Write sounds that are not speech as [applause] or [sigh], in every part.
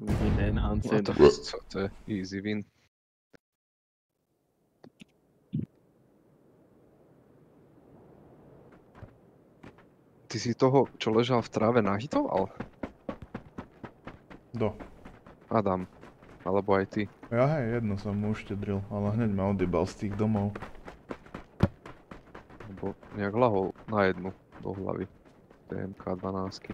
Win enhanced. What the co to je? Easy win. Ty si toho, čo ležal v tráve, nahitoval? Do. Adam. Alebo aj ty. Ja hej, jedno som mu uštedril, ale hneď ma odjebal z tých domov. Lebo nejak lahol na jednu do hlavy. TMK 12.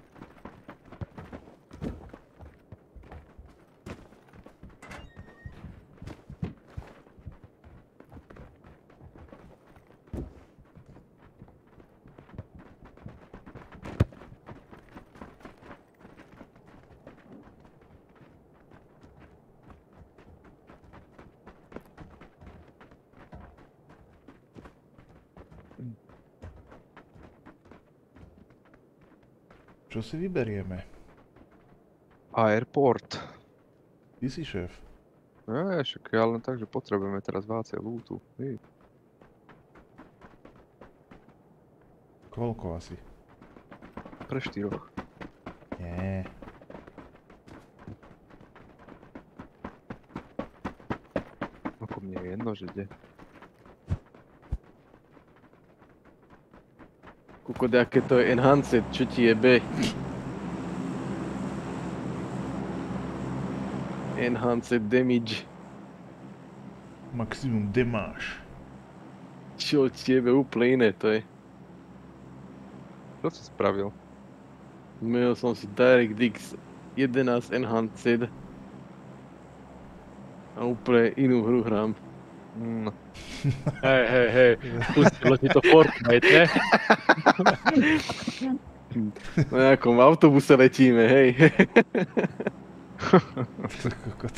Čo si vyberieme? Airport. Ty si šéf. No ja, však ja len tak, že potrebujeme teraz vácie lútu. Hej. Koľko asi? Pre štyroch. Nie. Ako mne je jedno, že kde. Kukod, aké to je enhanced, čo ti jebe? Enhanced damage. Maximum demáš. Čo ti jebe úplne iné to je. Čo si spravil? Zmenil som si DirectX 11 enhanced. A úplne inú hru hrám. Mm, Hej, hej, hej, pustilo ti to Fortnite, ne? Na nejakom autobuse letíme, hej. To kokot.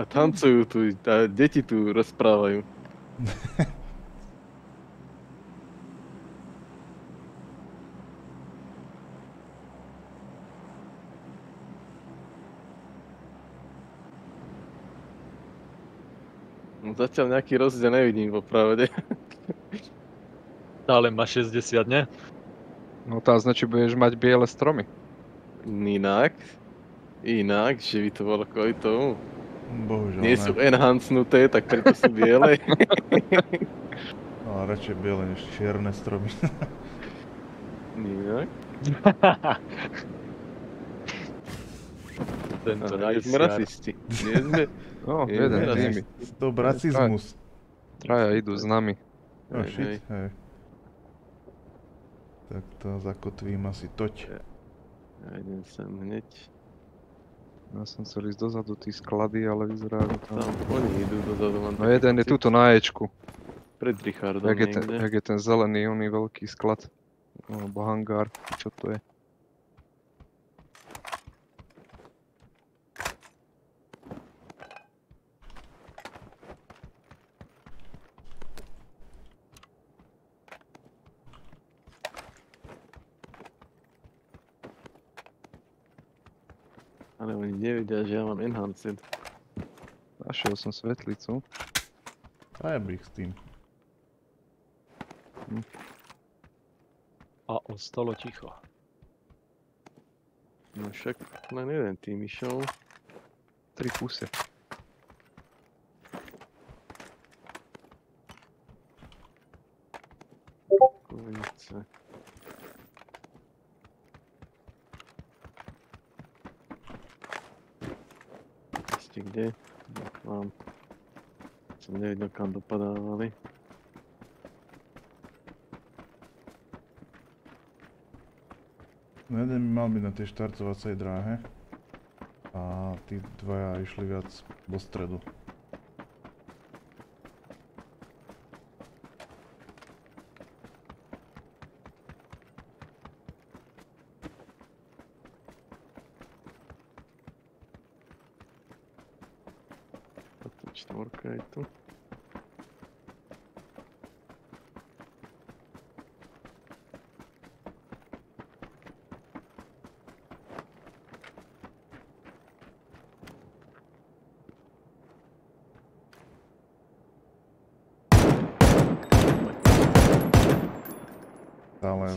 A tancujú tu, a deti tu rozprávajú. [laughs] No zatiaľ nejaký rozdiel nevidím popravde. Stále má 60, ne? no tá značí budeš mať biele stromy. Inak, inak, že by to bolo kvôli tomu. Bohužiaľ Nie ne. sú enhancnuté, tak preto sú biele. Ale [laughs] radšej biele než čierne stromy. Inak. [laughs] Tento A nie sme rasisti. Nie sme... [laughs] No, Je, jeden teraz tým. To bracizmus. Traja idú s nami. Oh Hej, shit, hej. Tak to zakotvím asi toť. Ja idem sem hneď. Ja som chcel ísť dozadu tí sklady, ale vyzerá, že tam... Tam oni idú dozadu. mám No jeden je tuto na Ečku. Pred Richardom Jak je, ten, niekde. jak je ten zelený, oný veľký sklad. Alebo hangár, čo to je. Ale oni nevedia, že ja mám enhanced. Našiel som svetlicu. Zajeb ich s tým. A ostalo ticho. No však len jeden tým išiel. Tri kusy. Kovenice. Ste kde? Tak Mám. Som nevedel kam dopadávali. No jeden mal byť na tej štartovacej dráhe. A tí dvaja išli viac do stredu. Tá, işte orkaya então.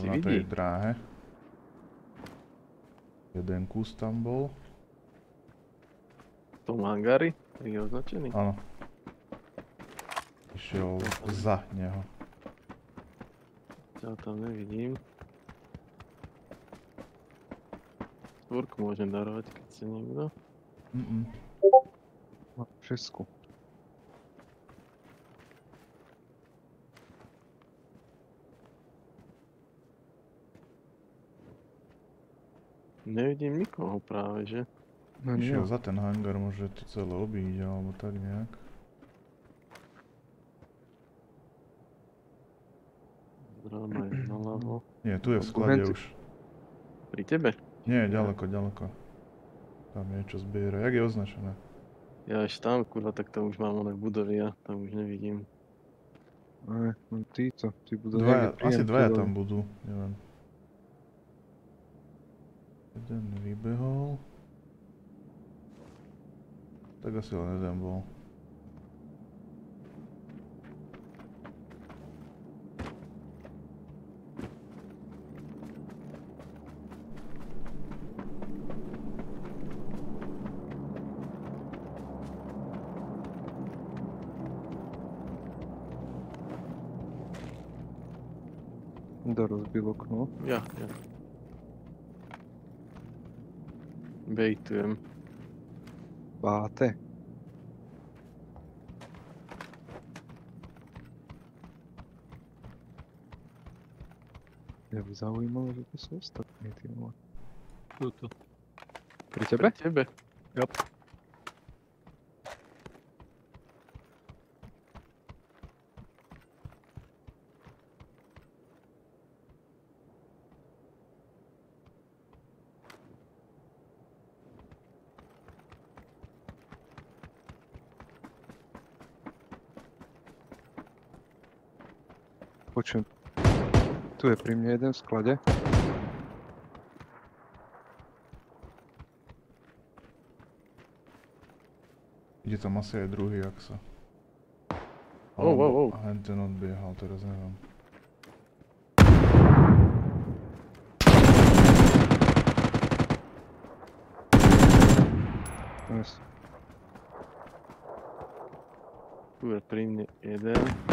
gittim. Na tej dráhe. Eh. Jeden kus tam bol. V tom hangari? Je označený? Áno. Išiel za neho. Ja tam nevidím. Štvorku môžem darovať, keď chce niekto. Mm-mm. Mám šesku. Nevidím nikoho práve, že? No nie. Išiel za ten hangar, môže to celé obísť, alebo tak nejak. Zrovna je naľavo. Nie, tu je v sklade už. Pri tebe? Nie, ďaleko, ďaleko. Tam je čo zbiera. Jak je označené? Ja až tam, kurva, tak tam už mám oné budovy, ja tam už nevidím. Ne, no títo, tí budú Dvaja, asi dvaja tam budú, neviem. Jeden vybehol. Tak asi len jeden bol. Kto rozbil okno? Ja, ja. Bejtujem. Báte. Mňa by zaujímalo, že to sú ostatní tí vole. Tuto. Pri tebe? Pri tebe? Počujem. Tu je pri mne jeden v sklade. Ide tam asi aj druhý, ak sa. Oh, oh, oh. A hen ten odbiehal, teraz neviem. Yes. Tu je pri mne jeden.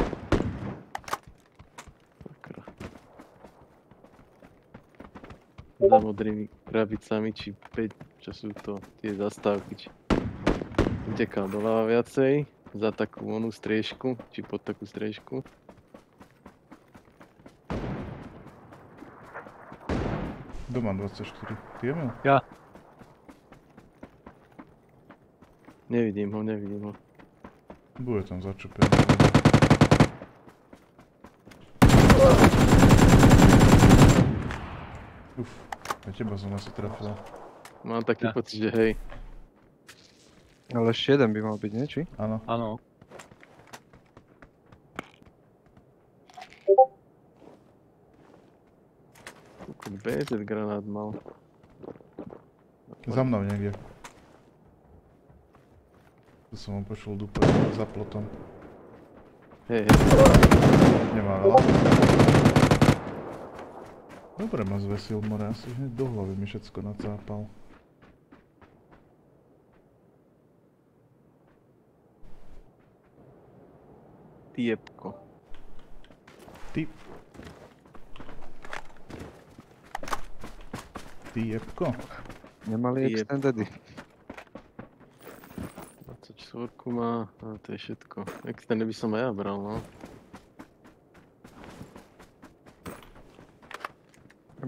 Za modrými krabicami, či 5, čo sú to tie zastávky, či... Utekal doľava viacej, za takú onú striežku, či pod takú striežku. Doma 24. Ty je mil? Nevidím ho, nevidím ho. Bude tam začupený. Uf, aj teba som asi trafil. Mám taký Ja. pocit, že hej. Ale ešte jeden by mal byť, nie? Či? Áno. Áno. BZ granát mal. Za mnou niekde. Tu som ho počul dupať za plotom. Hej, hej. Nemá veľa. Dobre ma zvesil more, asi hneď do hlavy mi všetko nacápal. Tiepko. Ty... Ty jebko. Nemali extendedy. 24 má, a to je všetko. Extended by som aj ja bral, no.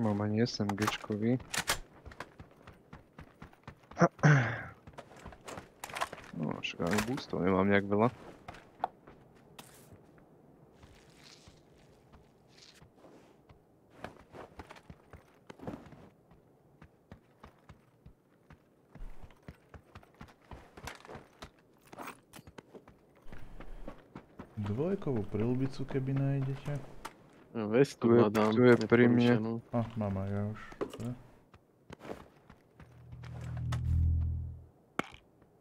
Nemám ani SMGčkový. [clears throat] No, však ani boostov nemám nejak veľa. Dvojkovú prilbicu, keby nájdete. Ja vestu Tu je- hľadám. tu je pri mne. A, mám aj ja už.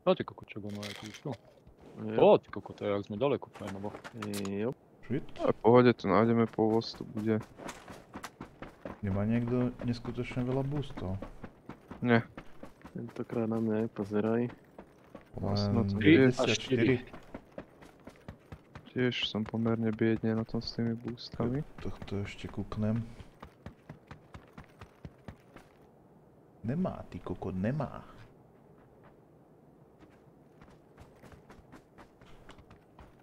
No ty koko, čo ono je tu už tu. Jo, O, ty koko, to je jak sme ďaleko, no bo. jo. Shit. Ale v pohode to nájdeme, povoz to bude. Nemá niekto neskutočne veľa boostov. Nie, Tentokrát na mňa nepozeraj. Len to Tri a 94. tiež som pomerne biedne na tom s tými boostami. Tohto ešte kúknem. Nemá, ty kokot, nemá.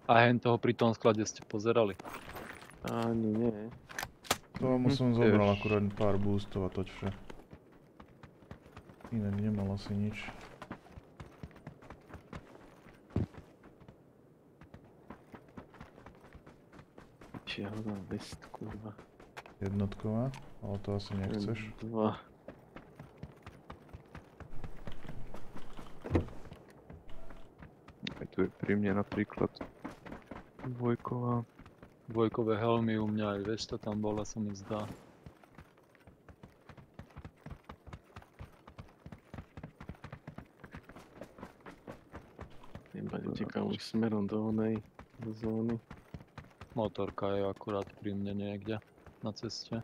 A hen toho pri tom sklade ste pozerali. Ani nie. Tomu Mhm, som zobral akurát pár boostov a toť vše. Inak nemal asi nič. Či ja hľadám vest, kurva. Jednotková, ale to asi nechceš. Dva. Aj tu je pri mne napríklad dvojková. Dvojkové helmy u mňa aj Vesta tam bola, sa mi zdá. Iba utekám už smerom do onej, do zóny. Motorka je akurát pri mne niekde na ceste.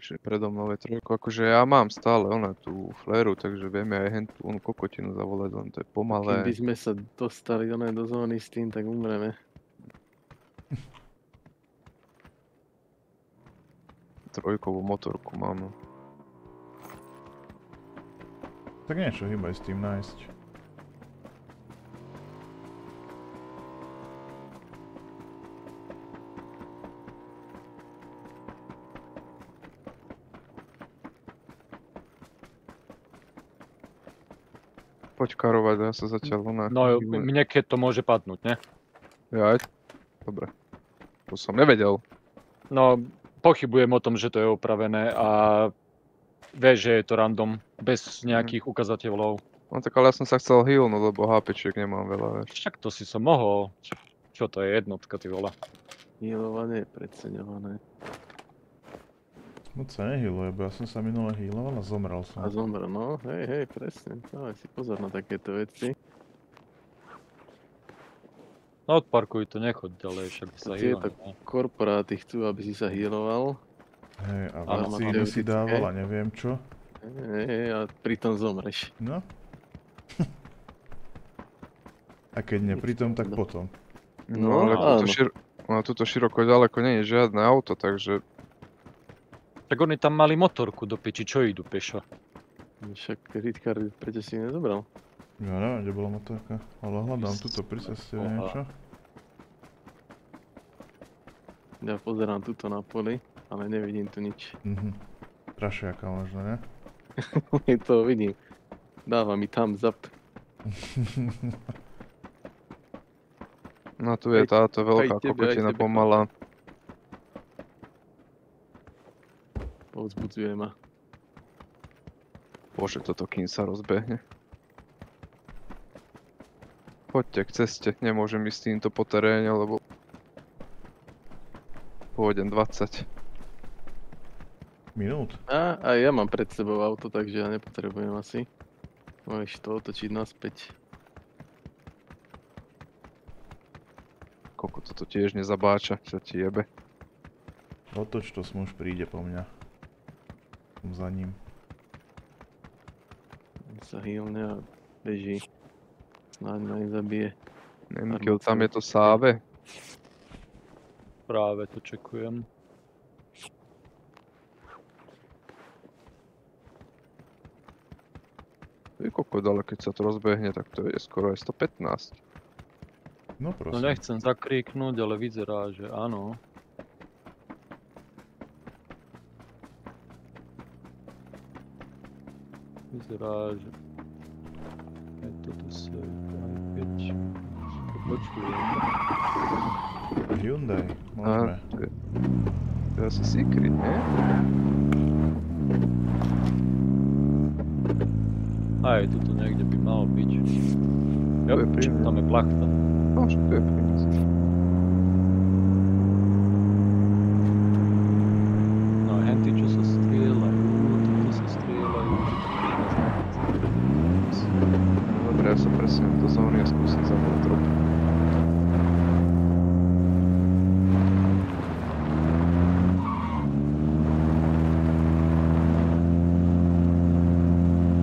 Čiže predo mnou je trojko, akože ja mám stále ona tú fléru, takže vieme aj hen tú onú kokotinu zavolať, len to je Kým pomalé. by sme sa dostali do, do zóny s tým, tak umreme. Trojkovú motorku mám. Tak niečo hýbaj s tým nájsť. Poď karovať, ja sa zatiaľ ona... No, mne keď to môže padnúť, ne? Ja aj... Dobre. To som nevedel. No, pochybujem o tom, že to je opravené a vieš, že je to random, bez nejakých ukazateľov. No tak ale ja som sa chcel healnúť, lebo HPčiek nemám veľa, vieš. Však to si som mohol. Čo to je jednotka, ty vole. Healované je preceňované. Moc sa nehýluje, bo ja som sa minule hýloval a zomrel som. A zomr, no, hej, hej, presne. Dávaj si pozor na takéto veci. No odparkuj to, nechoď ďalej, však sa Tieto hýlame. korporáty chcú, aby si sa healoval. Hej, a vakcíny si farmaceutické. dával a neviem čo. Hej, a pritom zomreš. No. a keď nie pritom, tak No. potom. No, No, ale šir... no, tuto široko ďaleko nie je žiadne auto, takže Tak oni tam mali motorku do piči, čo idú pešo? Však Ritkar, prečo si nezobral? Ja neviem, kde bola motorka, ale hľadám tuto pri ceste niečo. Ja pozerám tuto na poli, ale nevidím tu nič. [laughs] Mhm. Trašiaka možno, ne? to vidím. Dáva mi thumbs up. [laughs] no tu je táto veľká tebe, kokotina pomalá. Povzbudzuje ma. Bože, toto kým sa rozbehne. Poďte k ceste, nemôžem ísť týmto po teréne, lebo pôjdem 20. Minút? A, a ja mám pred sebou auto, takže ja nepotrebujem asi. Môžeš to otočiť naspäť. Koľko toto tiež nezabáča, čo ti jebe. Otoč to smuž príde po mňa. Som za ním. On sa hýlne a beží. Snáď ma nezabije. Nemkiel, tam je to sáve. Práve to čekujem. Ty koľko dole, keď sa to rozbehne, tak to je skoro aj 115. No No prosím. nechcem zakríknuť, ale vyzerá, že áno. Vyzerá, že... Je to tu sa aj keď... Počujem. Hyundai, môžeme. to je, to je asi secret, nie? Aj, tuto niekde by mal byť. Jo, mne. tam je plachta. No, to je prinies. No a henty, čo sa strieľajú, tuto sa strieľajú. No, dobre, ja sa presne sem do zóny a skúsim zavolať drop.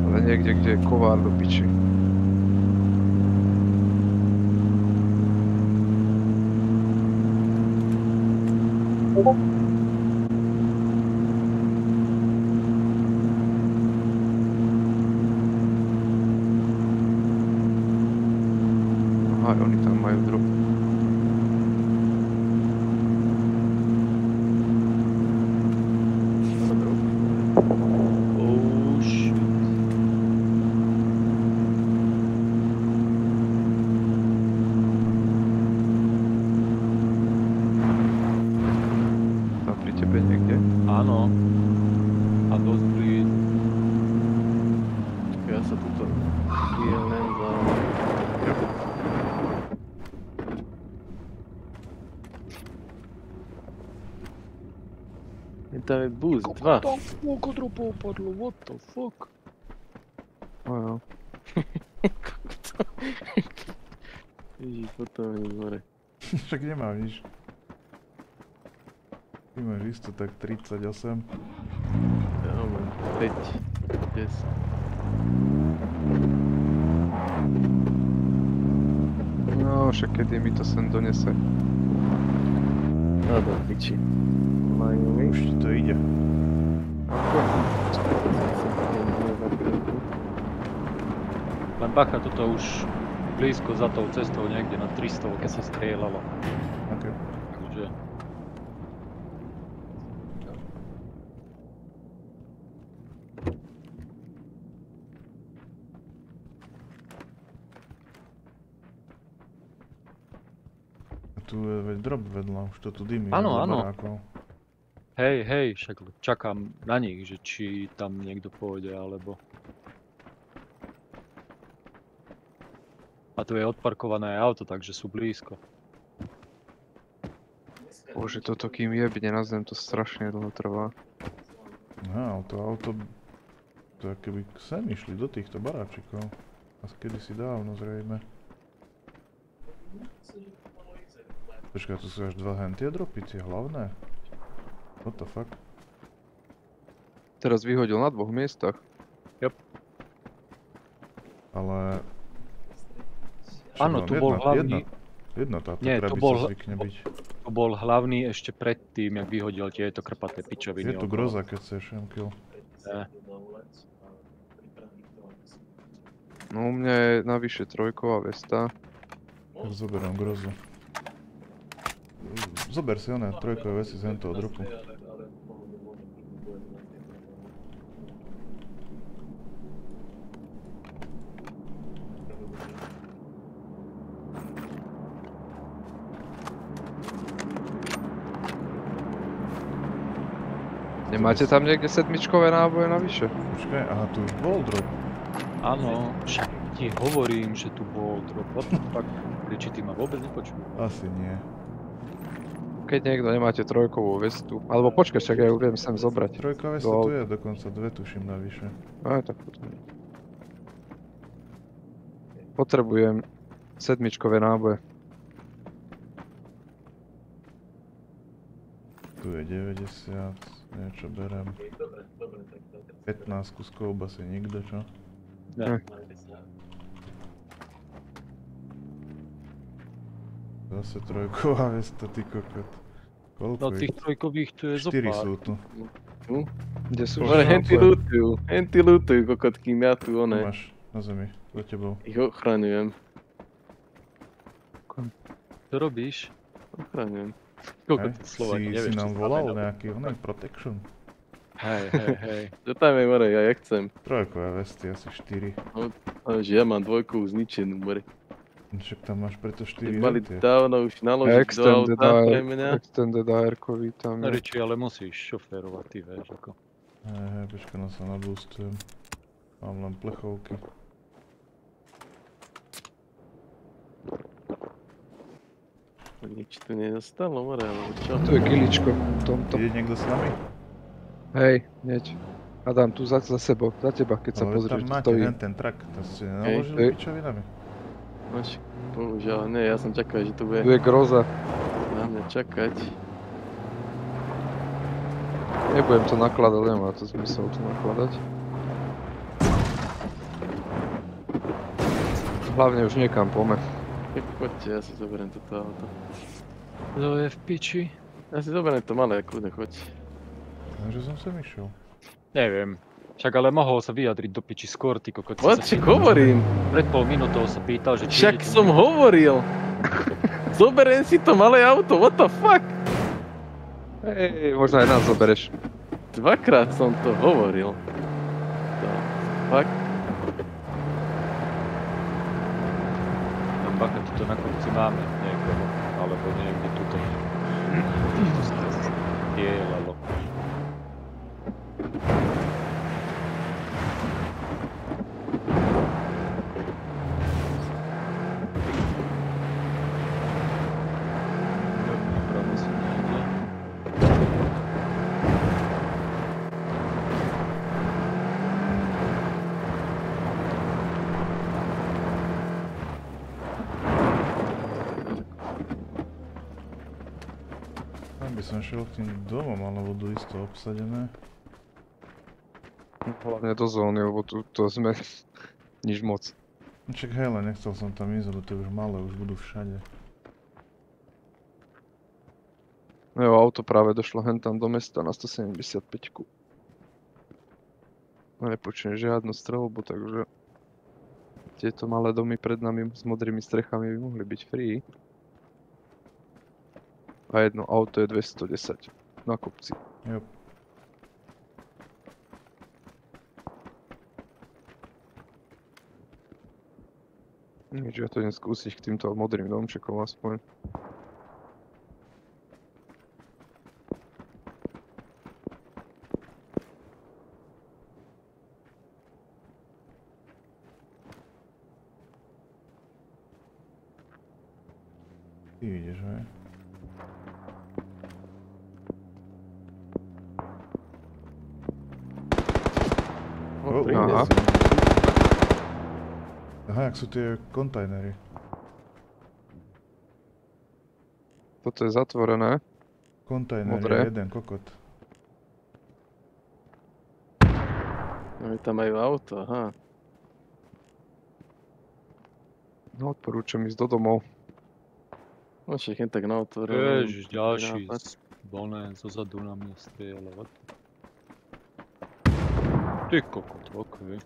Ale niekde, kde je kovár do piči. Aha, oni tam majú drop. Oh shit. Tam pri tebe niekde. Áno. A dosť blízko. Ja sa tuto len za... Je boost, dva. Tam koľko dropov padlo, what the fuck? No jo. Ježiš, potom je hore. Však nemám nič. Ty máš isto tak 38. Ja mám 5, 10. No, však kedy mi to sem donese. No do piči. Majú mi. Už ti to ide. Len bacha, toto už blízko za tou cestou niekde na 300, keď sa strieľalo. OK. Takže... A tu je drop vedľa, už to tu dymí. Áno, áno. Hej, hej, však čakám na nich, že či tam niekto pôjde, alebo... A tu je odparkované auto, takže sú blízko. Bože, toto kým jebne na zem, to strašne dlho trvá. Aha, ale to auto... To je keby sem išli do týchto baráčikov. A kedysi dávno zrejme. Počkaj, tu sú až dva hentie dropy, tie hlavné. What the fuck? Teraz vyhodil na dvoch miestach. Ale... Áno, tu len bol jedna- hlavný, Jedna, jedna táto Nie, to krabica bol hla- zvykne byť. to bol hlavný ešte predtým, jak vyhodil tieto krpaté pičoviny. Je tu groza, keď chceš kill. Ne. No u mňa je navyše trojková vesta. Tak zoberiem grozu. Zober si oné trojkové veci z hentoho dropu. Nemáte tam niekde sedmičkové náboje navyše? Počkaj, aha, tu už bol drop. Áno, však ti hovorím, že tu bol drop. What the fuck? Či ty ma vôbec nepočul? Asi nie. Keď niekto nemáte trojkovú vestu. Alebo počkaj, však ja ju viem sem zobrať. Trojka vesta tu je, dokonca dve tuším navyše. Aj tak potom. Potrebujem sedmičkové náboje. Tu je 90, niečo berem. 15 kuskov asi nikto, čo? Ne. Zase trojková [laughs] vesta, ty kokot. Koľko No tých trojkových tu je 4 zopár. sú tu. Kde sú všetky henty lootujú, henty lootujú, kokot, kým ja Tu one, máš na zemi, za tebou. ich ochraňujem. Čo robíš? Ochraňujem. Koľko to slova si, nevieš, si nám volal nejaký oný protection. Hej, hej, hej. [laughs] Čo tam je, more, ja, ja chcem. Trojkové vesty, asi 4. Ale že ja mám dvojku zničenú, more. Však tam máš preto 4 Keď mali dávno už naložiť do auta AR, pre mňa. Extended AR-kový tam No je. reči, ale musíš šoférovať, ty vieš, ako. Hej, hej, počkaj, no sa naboostujem. Mám len plechovky. Nič tu nedostalo, more, alebo čo? Tu je kiličko v tomto. Je niekto s nami? Hej, hneď. Adam, tu za, za sebou, za teba, keď sa Ale pozrieš, tam tu máte stojí. hen ten trak, to ste nenaložili Hej. pičovinami. Máš, bohužiaľ, nie, ja som čakal, že tu Tu bude je groza. na mňa čakať. Nebudem to nakladať, nemá to zmysel to nakladať. Hlavne už niekam pome. Tak [laughs] poďte, ja si zoberiem toto auto. To je v piči. Ja si zoberiem to malé, kľudne choď. Takže som sem išiel. Neviem. Však ale mohol sa vyjadriť do piči skôr, ty kokot. sa však hovorím. Pred pol minútou sa pýtal, že Však som hovoril. [laughs] Zoberiem si to malé auto, what the fuck? Hej, možno aj nás zobereš. Dvakrát som to hovoril. To, fuck. Tam bacha, tuto na konci máme niekoho. Alebo niekde tuto. Tu sa dielalo. Pravo sú niekde. Tam by som šiel k tým domom, ale budú isto obsadené. Hlavne do zóny, lebo tu to sme [laughs] nič moc. No Čak hej, len nechcel som tam ísť, lebo to už malé, už budú všade. No jo, auto práve došlo hen tam do mesta na 175 ku. A nepočujem žiadnu strelbu, takže tieto malé domy pred nami s modrými strechami by mohli byť free. A jedno auto je 210 na kopci. Jo. Nič, ja to idem skúsiť k týmto modrým domčekom aspoň. Ty ideš, hej? O, O, priniesol. aha. Aha, jak sú tie kontajnery. Toto je zatvorené. Kontajner Modré. je jeden kokot. Oni tam majú auto, aha. No odporúčam ísť do domov. No však jen tak na otvore. Ježiš, ďalší Boné zozadu na mňa strieľa. Ty kokot, okej.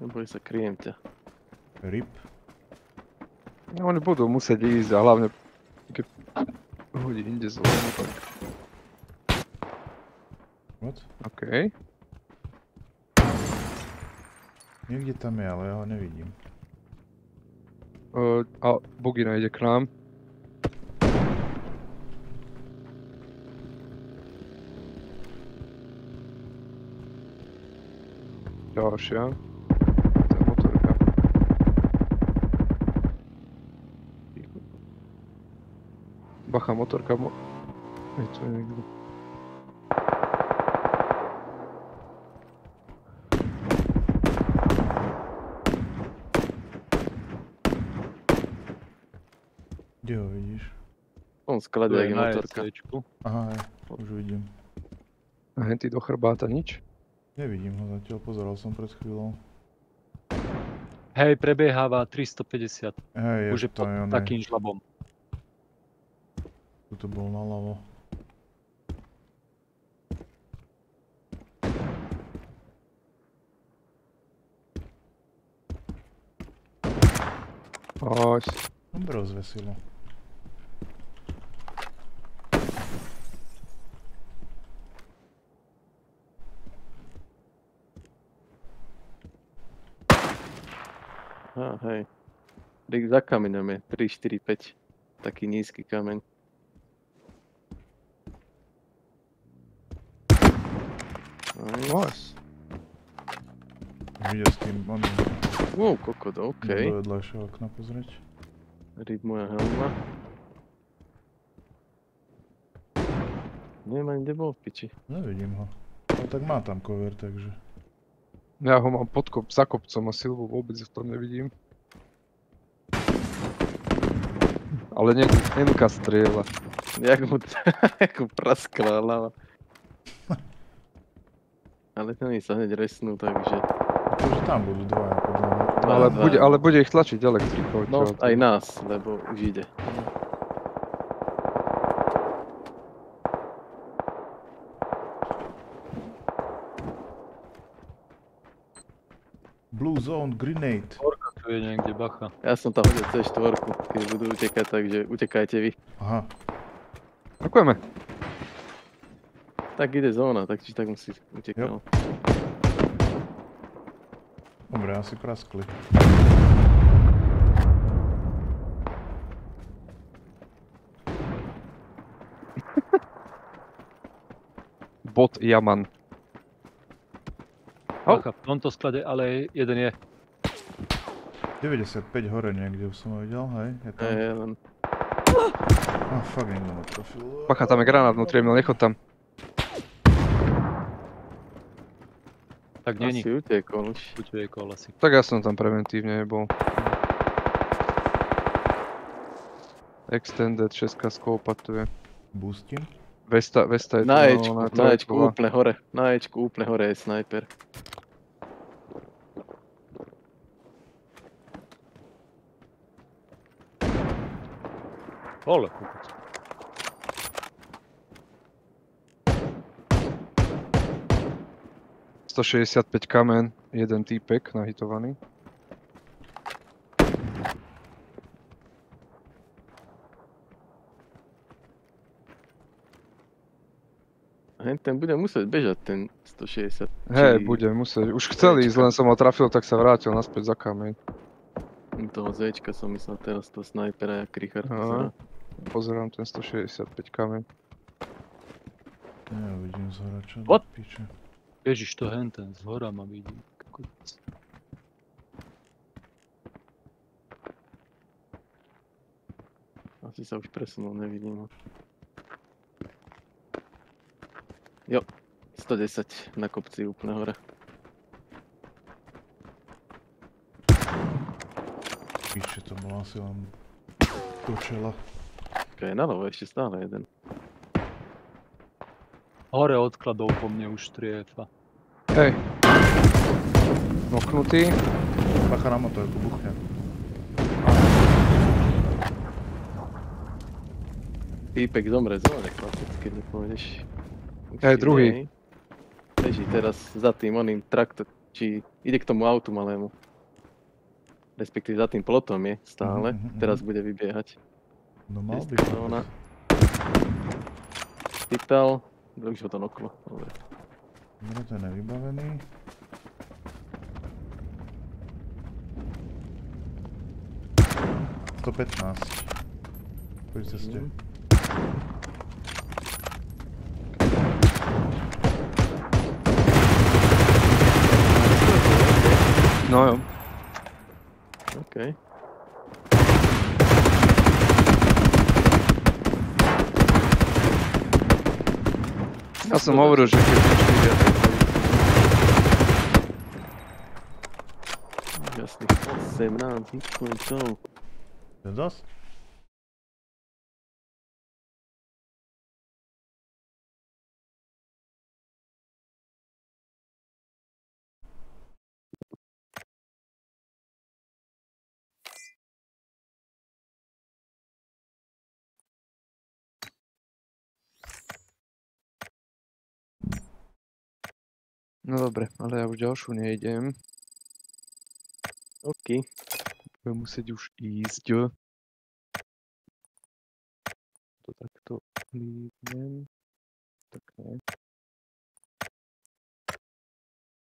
Neboj sa, kryjem ťa. RIP. No, oni budú musieť ísť a hlavne keď hodí inde zónu, tak What? okej. Niekde tam je, ale ja ho nevidím. Uh, a Bugina ide k nám. Ďalšia. Je motorka. Bacha, motorka mo... Je tu niekto. Kde ho vidíš? On Tu sklade, je jak je motorka. Aha, hej, už vidím. A henty do chrbáta nič? Nevidím ho zatiaľ, pozeral som pred chvíľou. Hej, prebieháva 350. Hej, je Už je to pod je takým žlabom. Tuto bol naľavo. Poď. Dobre ho Á, hej. Rik za kameňom je 3, 4, 5. Taký nízky kameň. Nice. Ide s tým, on Wow, kokot, OK. do vedľajšieho okna pozrieť. Rip moja helma. Neviem ani kde bol v piči. Nevidím ho. No tak má tam cover, takže. Ja ho mám pod kop, za kopcom a Silvu vôbec v tom nevidím. Ale ne, nenúka strieľa. Jak mu [laughs] ako praskla hlava. [laughs] Ale ten sa hneď resnú, takže... Takže tam budú dvaja, podľa mňa. Dva, Ale bude, ale bude ich tlačiť elektrikou. No, aj nás, lebo už ide. Zone, grenade. Orka tu je niekde, bacha. Ja som tam hodil C4, keď budú utekať, takže utekajte vy. Aha, Ďakujeme. Tak ide zóna, tak či tak musí utekať. Jo. no. dobre, asi praskli. Bot Jaman. Bacha, v tomto sklade, ale jeden je. 95 hore niekde už som ho videl, hej? Je tam. Je, len A fuck, nikto netrafil. Bacha, tam je granát vnútri, Emil, nechod tam. Tak není. asi utekol už. Buď viekol asi. Tak ja som tam preventívne nebol. Extended, 6 skópa tu je. Boostim. Vesta, Vesta je tu Na Ečku, na Ečku úplne hore. Na Ečku úplne hore je snajper. Ole, kokos. Sto 165 kamen, jeden týpek nahitovaný. A hen ten bude musieť bežať, ten 160. Hej, Či- bude musieť. Už chceli ísť, len som ho trafil, tak sa vrátil naspäť za kameň. Toho Zčka som myslel teraz toho snajpera, jak Richard. Pozerám ten 165 kameň. Nevidím z hora, čo What? piče. Ježiš, to hen ten, z hora ma vidí. Asi sa už presunul, nevidím ho. Jo, 110 na kopci úplne hore. Piče, to bol asi len do čela. Okay, na novo ešte stále jeden. Hore odkladov po mne už triefa. Hej. Noknutý. Bacha na motorku, buchne. Týpek zomre zóne klasicky, Hej, si druhý. Beží teraz za tým oným traktor, či ide k tomu autu malému. Respektíve za tým plotom je stále, Mhm, mhm, teraz mhm. bude vybiehať. No mal by. Zóna. Pytal, už ho to noklo. Dobre. Dobre, ten je vybavený. Sto pätnásť. Poď ceste. Mhm. No jo. OK. Ja som hovoril, že keď nič vidia, tak Jasný. 18 hitpointov. To je dosť? No dobre, ale ja už ďalšiu nejdem. OK. Budem musieť už ísť. To takto líbnem. Tak ne.